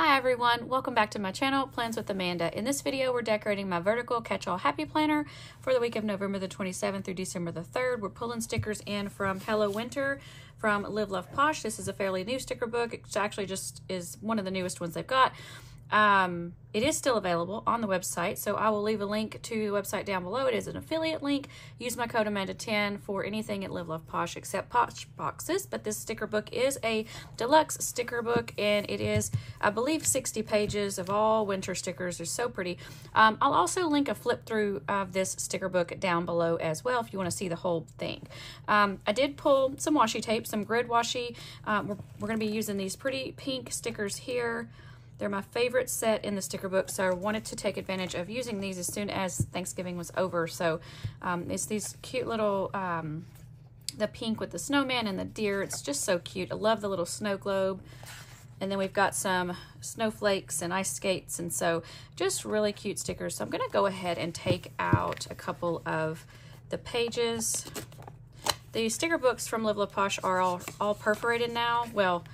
Hi everyone, welcome back to my channel, Plans with Amanda. In this video, we're decorating my vertical catch-all happy planner for the week of November the 27th through December the 3rd. We're pulling stickers in from Hello Winter from Live Love Posh. This is a fairly new sticker book. It actually just is one of the newest ones they've got. Um, it is still available on the website, so I will leave a link to the website down below. It is an affiliate link. Use my code Amanda10 for anything at Live Love Posh except Posh boxes. But this sticker book is a deluxe sticker book, and it is, I believe, 60 pages of all winter stickers. They're so pretty. Um, I'll also link a flip through of this sticker book down below as well if you want to see the whole thing. Um, I did pull some washi tape, some grid washi. Um, we're, we're going to be using these pretty pink stickers here. They're my favorite set in the sticker book, so I wanted to take advantage of using these as soon as Thanksgiving was over. So um, it's these cute little, um, the pink with the snowman and the deer. It's just so cute. I love the little snow globe. And then we've got some snowflakes and ice skates. And so just really cute stickers. So I'm going to go ahead and take out a couple of the pages. The sticker books from Live Love Posh are all, all perforated now. Well,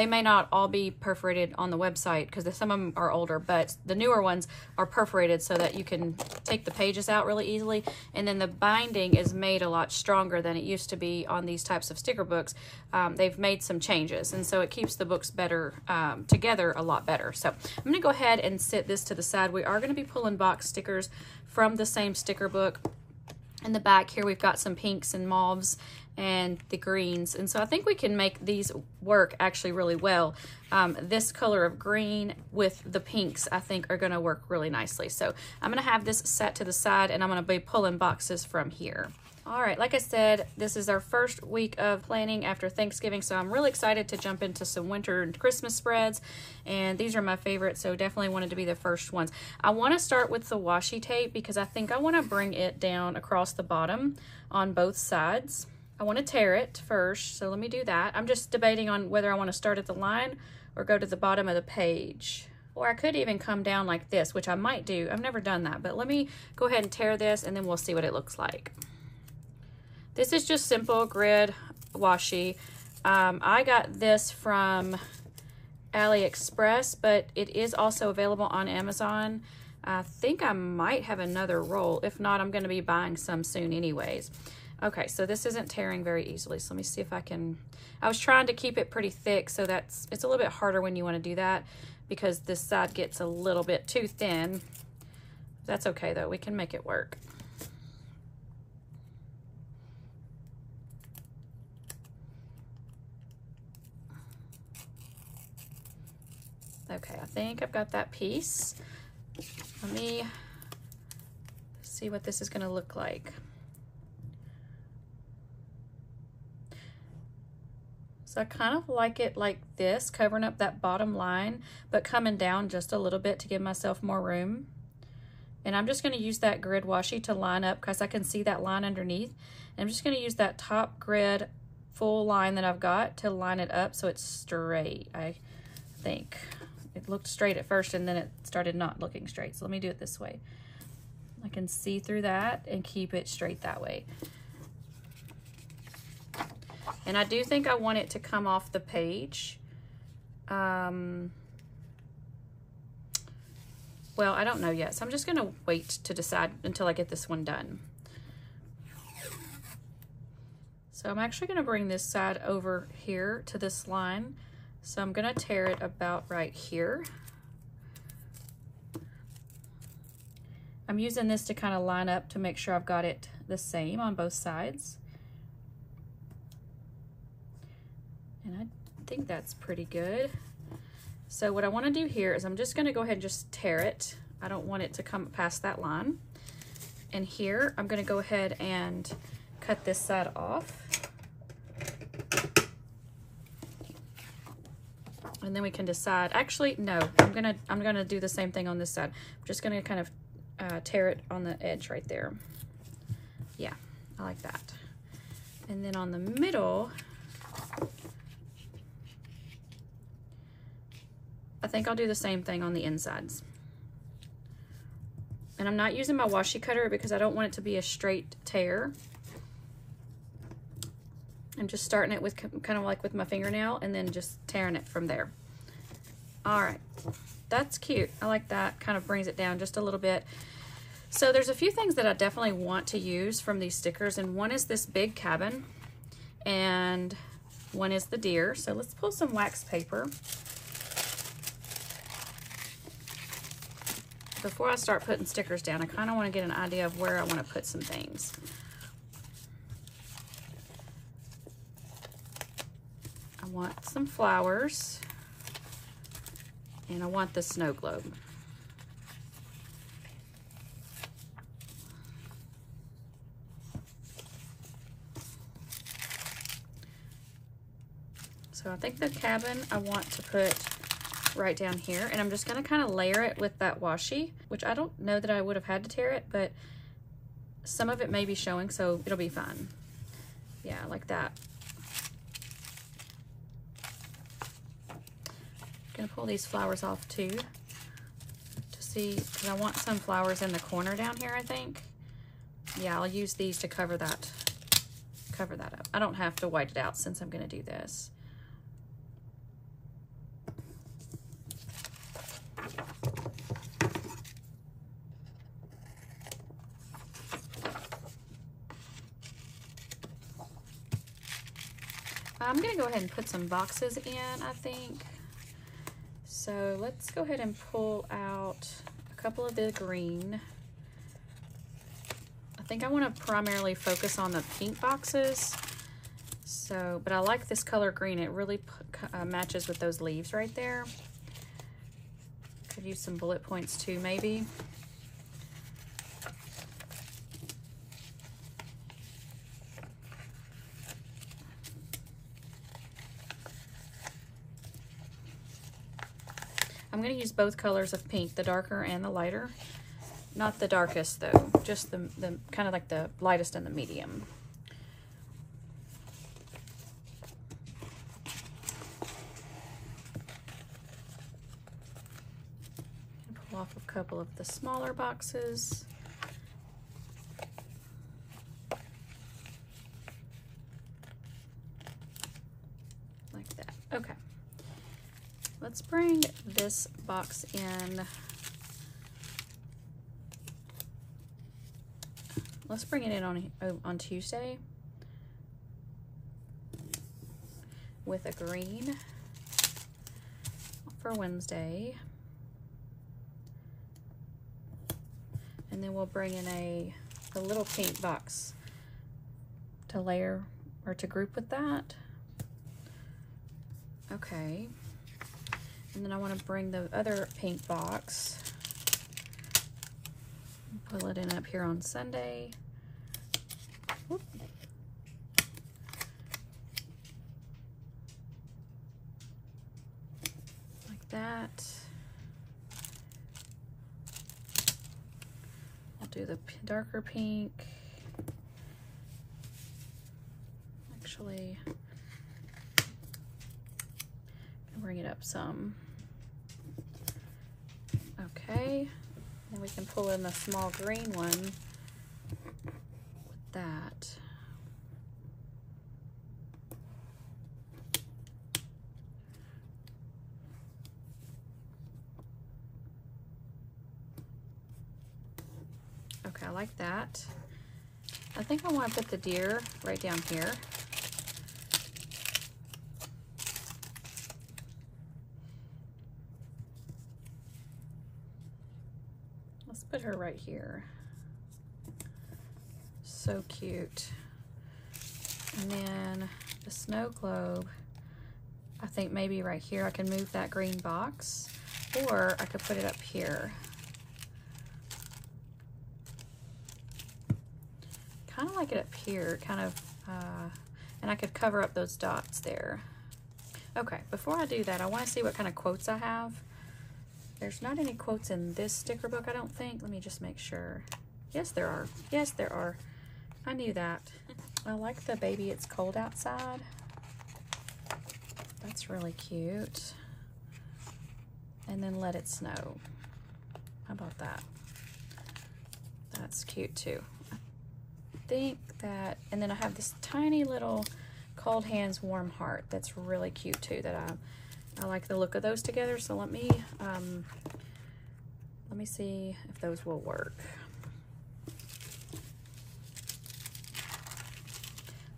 they may not all be perforated on the website because some of them are older, but the newer ones are perforated so that you can take the pages out really easily. And then the binding is made a lot stronger than it used to be on these types of sticker books. Um, they've made some changes, and so it keeps the books better um, together a lot better. So I'm going to go ahead and sit this to the side. We are going to be pulling box stickers from the same sticker book. In the back here, we've got some pinks and mauves and the greens. And so I think we can make these work actually really well. Um, this color of green with the pinks, I think are gonna work really nicely. So I'm gonna have this set to the side and I'm gonna be pulling boxes from here. All right, like I said, this is our first week of planning after Thanksgiving, so I'm really excited to jump into some winter and Christmas spreads, and these are my favorite, so definitely wanted to be the first ones. I want to start with the washi tape because I think I want to bring it down across the bottom on both sides. I want to tear it first, so let me do that. I'm just debating on whether I want to start at the line or go to the bottom of the page. Or I could even come down like this, which I might do. I've never done that, but let me go ahead and tear this and then we'll see what it looks like. This is just simple grid washi. Um, I got this from AliExpress, but it is also available on Amazon. I think I might have another roll. If not, I'm going to be buying some soon anyways. Okay, so this isn't tearing very easily. So let me see if I can, I was trying to keep it pretty thick so that's, it's a little bit harder when you want to do that because this side gets a little bit too thin. That's okay though, we can make it work. Okay, I think I've got that piece. Let me see what this is gonna look like. I kind of like it like this, covering up that bottom line, but coming down just a little bit to give myself more room. And I'm just going to use that grid washi to line up because I can see that line underneath. And I'm just going to use that top grid full line that I've got to line it up so it's straight, I think. It looked straight at first and then it started not looking straight. So let me do it this way. I can see through that and keep it straight that way. And I do think I want it to come off the page. Um, well, I don't know yet. So I'm just to wait to decide until I get this one done. So I'm actually to bring this side over here to this line. So I'm to tear it about right here. I'm using this to kind of line up to make sure I've got it the same on both sides. And I think that's pretty good. So what I want to do here is I'm just going to go ahead and just tear it. I don't want it to come past that line. And here I'm going to go ahead and cut this side off. And then we can decide, actually, no, I'm going to, I'm to do the same thing on this side. I'm just going to kind of uh, tear it on the edge right there. Yeah, I like that. And then on the middle, I think I'll do the same thing on the insides. And I'm not using my washi cutter because I don't want it to be a straight tear. I'm just starting it with kind of like with my fingernail and then just tearing it from there. All right, that's cute. I like that. Kind of brings it down just a little bit. So there's a few things that I definitely want to use from these stickers, and one is this big cabin, and one is the deer. So let's pull some wax paper. Before I start putting stickers down, I kind of want to get an idea of where I want to put some things. I want some flowers, and I want the snow globe. So I think the cabin I want to put right down here and I'm just gonna kind of layer it with that washi, which I don't know that I would have had to tear it, but some of it may be showing, so it'll be fine. Yeah, like that. I'm Gonna pull these flowers off too to see, because I want some flowers in the corner down here, I think. Yeah, I'll use these to cover that, cover that up. I don't have to white it out since I'm gonna do this. Ahead and put some boxes in, I think. So let's go ahead and pull out a couple of the green. I think I wanna primarily focus on the pink boxes. So, but I like this color green. It really uh, matches with those leaves right there. Could use some bullet points too, maybe. I'm going to use both colors of pink, the darker and the lighter. Not the darkest though, just the, the kind of like the lightest and the medium. Pull off a couple of the smaller boxes. Like that. Okay. Let's bring this box in. Let's bring it in on, uh, on Tuesday with a green for Wednesday. And then we'll bring in a, a little pink box to layer or to group with that. Okay. And then I want to bring the other pink box, pull it in up here on Sunday. Whoop. Like that. I'll do the darker pink. Actually, bring it up some. Okay, then we can pull in the small green one with that. Okay, I like that. I think I want to put the deer right down here. put her right here. So cute. And then the snow globe, I think maybe right here I can move that green box or I could put it up here. Kind of like it up here, kind of, uh, and I could cover up those dots there. Okay, before I do that, I want to see what kind of quotes I have. There's not any quotes in this sticker book, I don't think. Let me just make sure. Yes, there are. Yes, there are. I knew that. I like the baby It's Cold Outside. That's really cute. And then Let It Snow. How about that? That's cute too. I think that, and then I have this tiny little Cold Hands Warm Heart that's really cute too that I I like the look of those together, so let me, um, let me see if those will work.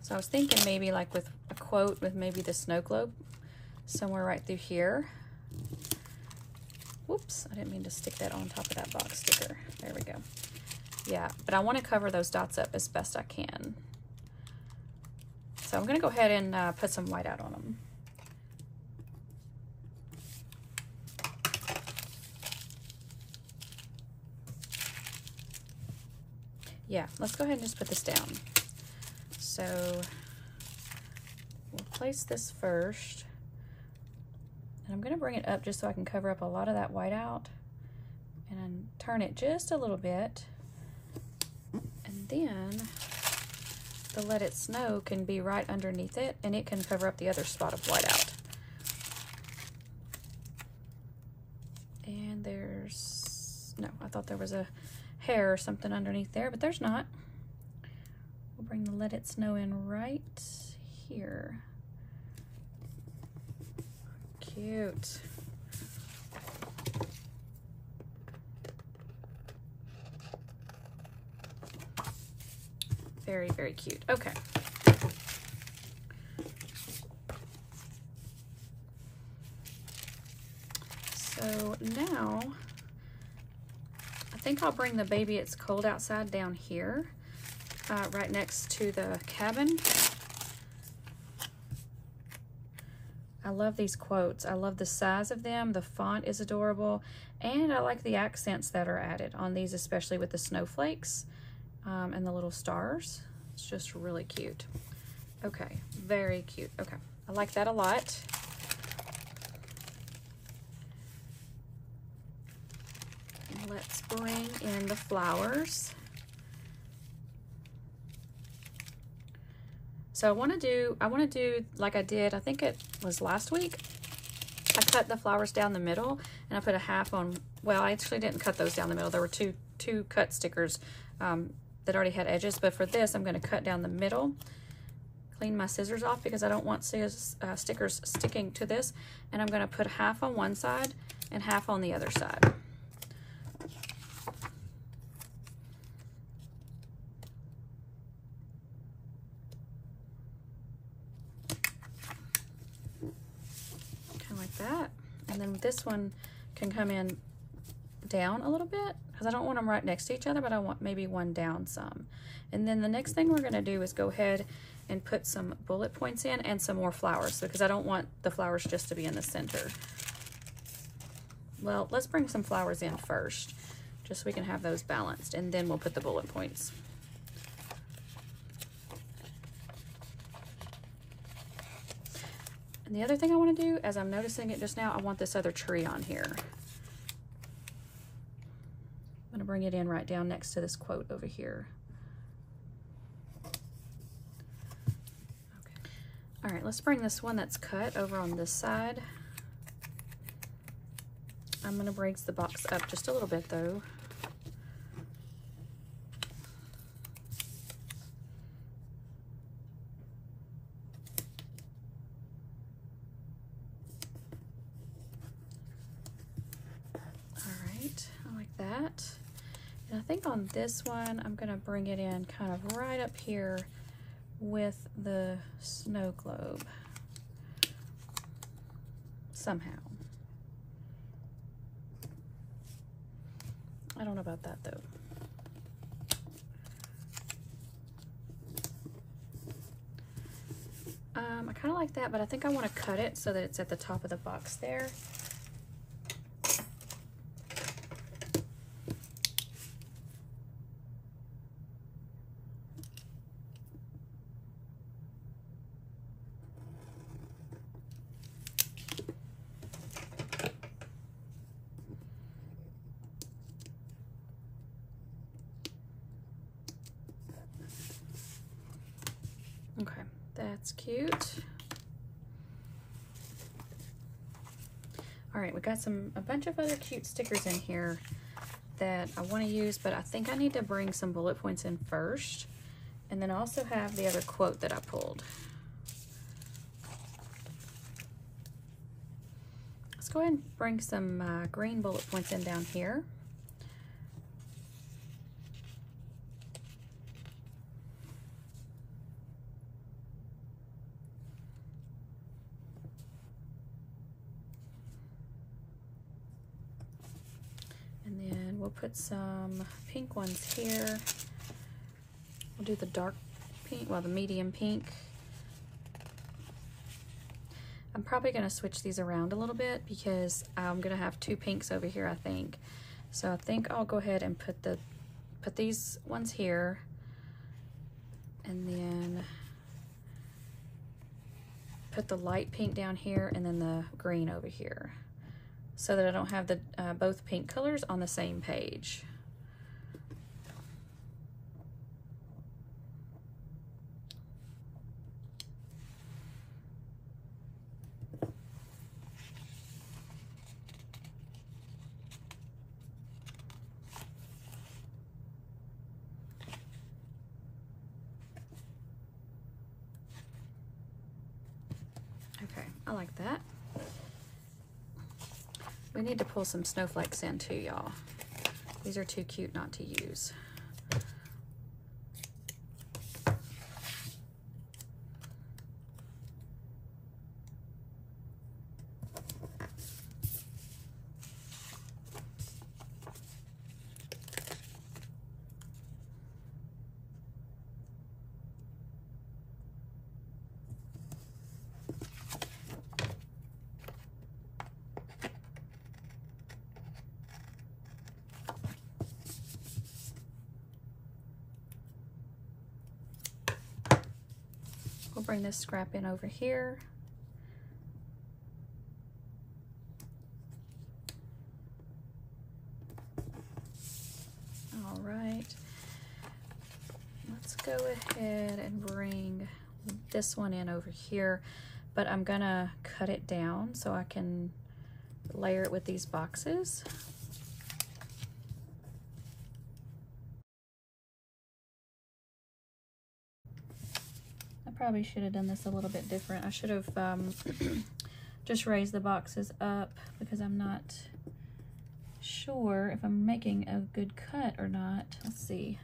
So I was thinking maybe like with a quote with maybe the snow globe somewhere right through here. Whoops, I didn't mean to stick that on top of that box sticker. There we go. Yeah, but I want to cover those dots up as best I can. So I'm going to go ahead and uh, put some white out on them. Yeah, let's go ahead and just put this down. So we'll place this first. And I'm going to bring it up just so I can cover up a lot of that white out. And turn it just a little bit. And then the Let It Snow can be right underneath it and it can cover up the other spot of white out. And there's, no, I thought there was a hair or something underneath there, but there's not. We'll bring the Let It Snow in right here. Cute. Very, very cute. Okay. So now, think I'll bring the baby It's Cold Outside down here, uh, right next to the cabin. I love these quotes. I love the size of them. The font is adorable. And I like the accents that are added on these, especially with the snowflakes um, and the little stars. It's just really cute. Okay, very cute. Okay, I like that a lot. Let's bring in the flowers. So I want to do, I want to do like I did, I think it was last week. I cut the flowers down the middle and I put a half on, well, I actually didn't cut those down the middle. There were two, two cut stickers um, that already had edges, but for this, I'm going to cut down the middle, clean my scissors off because I don't want uh, stickers sticking to this, and I'm going to put half on one side and half on the other side. Kind of like that. And then this one can come in down a little bit because I don't want them right next to each other, but I want maybe one down some. And then the next thing we're going to do is go ahead and put some bullet points in and some more flowers because I don't want the flowers just to be in the center. Well, let's bring some flowers in first just so we can have those balanced and then we'll put the bullet points. And the other thing I want to do, as I'm noticing it just now, I want this other tree on here. I'm going to bring it in right down next to this quote over here. Okay. All right, let's bring this one that's cut over on this side. I'm going to raise the box up just a little bit though. Think on this one, I'm gonna bring it in kind of right up here with the snow globe somehow. I don't know about that though. Um, I kind of like that, but I think I want to cut it so that it's at the top of the box there. That's cute. All right, we got some a bunch of other cute stickers in here that I want to use, but I think I need to bring some bullet points in first. And then also have the other quote that I pulled. Let's go ahead and bring some uh, green bullet points in down here. And then we'll put some pink ones here. We'll do the dark pink, well, the medium pink. I'm probably going to switch these around a little bit because I'm going to have two pinks over here, I think. So I think I'll go ahead and put the put these ones here and then put the light pink down here and then the green over here so that I don't have the uh, both pink colors on the same page. Okay, I like that. We need to pull some snowflakes in too, y'all. These are too cute not to use. We'll bring this scrap in over here. All right. Let's go ahead and bring this one in over here, but I'm gonna cut it down so I can layer it with these boxes. Probably should have done this a little bit different. I should have um, just raised the boxes up because I'm not sure if I'm making a good cut or not. Let's see.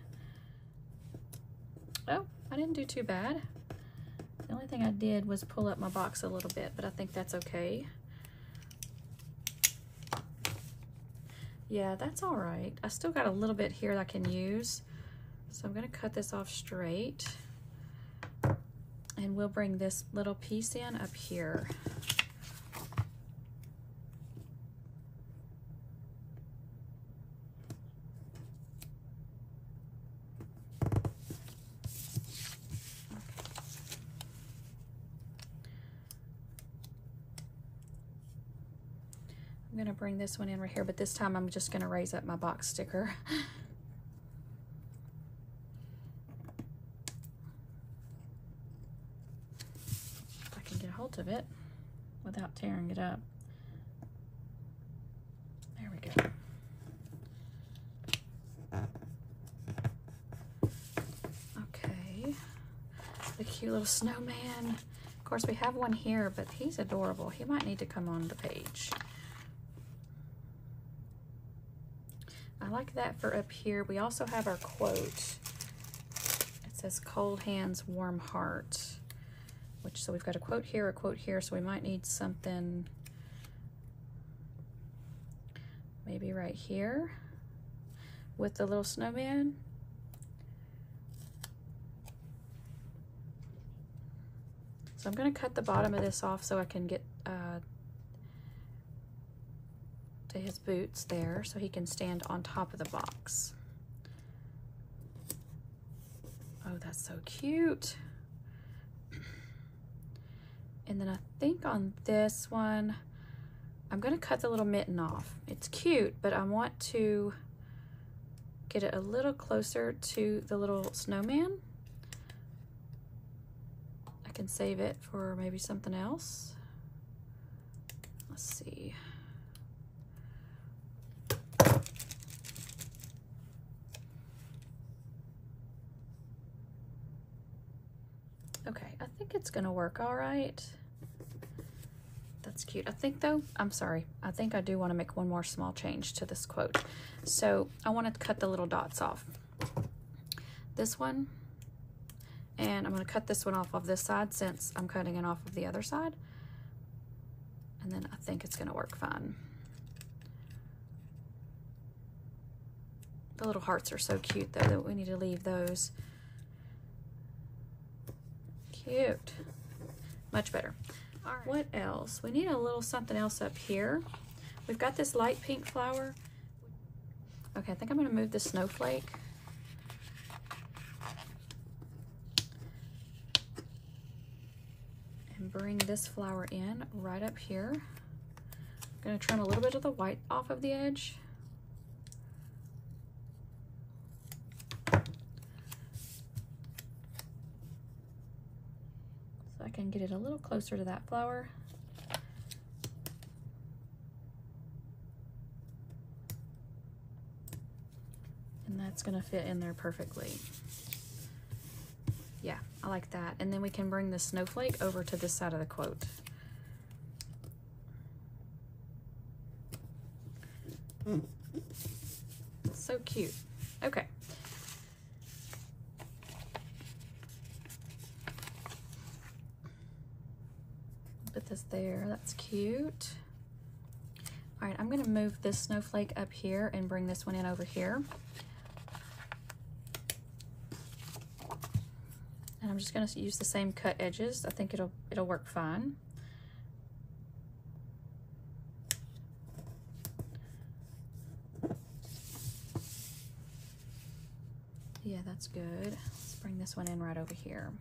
Oh, I didn't do too bad. The only thing I did was pull up my box a little bit, but I think that's okay. Yeah, that's all right. I still got a little bit here that I can use. So I'm gonna cut this off straight. And we'll bring this little piece in up here. I'm gonna bring this one in right here, but this time I'm just gonna raise up my box sticker. of it without tearing it up. There we go. Okay, the cute little snowman. Of course, we have one here, but he's adorable. He might need to come on the page. I like that for up here. We also have our quote. It says, cold hands, warm heart which so we've got a quote here, a quote here, so we might need something maybe right here with the little snowman. So I'm going to cut the bottom of this off so I can get uh, to his boots there so he can stand on top of the box. Oh, that's so cute. And then I think on this one, I'm gonna cut the little mitten off. It's cute, but I want to get it a little closer to the little snowman. I can save it for maybe something else. Let's see. Okay, I think it's gonna work all right. Cute. I think though, I'm sorry, I think I do want to make one more small change to this quote. So I want to cut the little dots off. This one, and I'm going to cut this one off of this side since I'm cutting it off of the other side. And then I think it's going to work fine. The little hearts are so cute though that we need to leave those. Cute. Much better. Right. What else? We need a little something else up here. We've got this light pink flower. Okay, I think I'm going to move the snowflake. And bring this flower in right up here. I'm going to trim a little bit of the white off of the edge. Can get it a little closer to that flower. And that's gonna fit in there perfectly. Yeah, I like that. And then we can bring the snowflake over to this side of the quote. Mm. So cute. Okay. put this there. That's cute. All right, I'm gonna move this snowflake up here and bring this one in over here. And I'm just gonna use the same cut edges. I think it'll, it'll work fine. Yeah, that's good. Let's bring this one in right over here.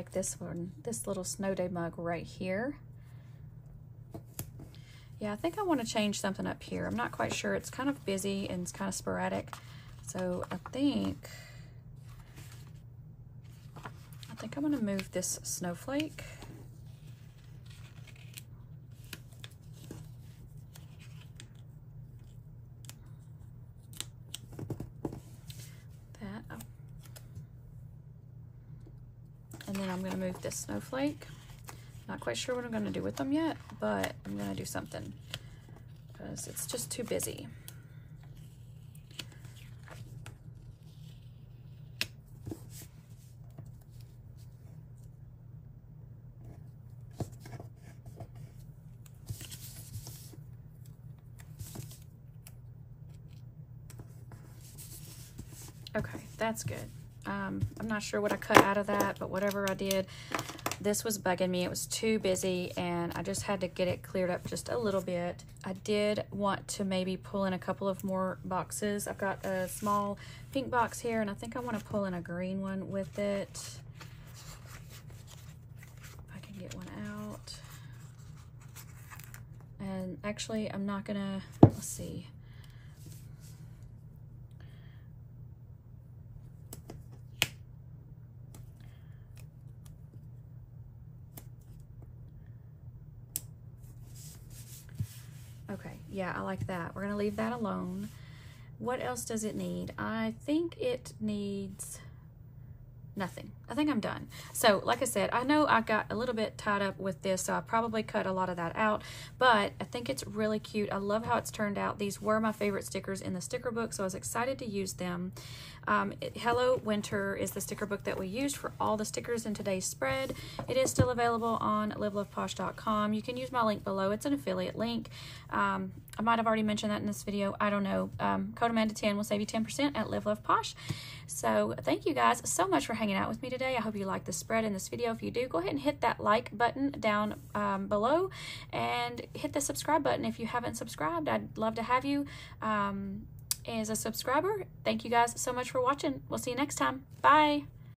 I this one, this little snow day mug right here. Yeah, I think I want to change something up here. I'm not quite sure. It's kind of busy and it's kind of sporadic. So I think, I think I'm going to move this snowflake. And then I'm gonna move this snowflake. Not quite sure what I'm gonna do with them yet, but I'm gonna do something because it's just too busy. Okay, that's good. Um, I'm not sure what I cut out of that, but whatever I did, this was bugging me. It was too busy and I just had to get it cleared up just a little bit. I did want to maybe pull in a couple of more boxes. I've got a small pink box here and I think I want to pull in a green one with it. If I can get one out. And actually, I'm not gonna, let's see. Okay, yeah, I like that. We're gonna leave that alone. What else does it need? I think it needs nothing. I think I'm done. So like I said, I know I got a little bit tied up with this, so I probably cut a lot of that out, but I think it's really cute. I love how it's turned out. These were my favorite stickers in the sticker book, so I was excited to use them. Um, it, Hello Winter is the sticker book that we used for all the stickers in today's spread. It is still available on liveloveposh.com. You can use my link below. It's an affiliate link. Um, I might have already mentioned that in this video. I don't know. Um, code Amanda10 will save you 10% at Live Love Posh. So thank you guys so much for hanging out with me today. I hope you like the spread in this video. If you do, go ahead and hit that like button down um, below and hit the subscribe button if you haven't subscribed. I'd love to have you um, as a subscriber. Thank you guys so much for watching. We'll see you next time. Bye.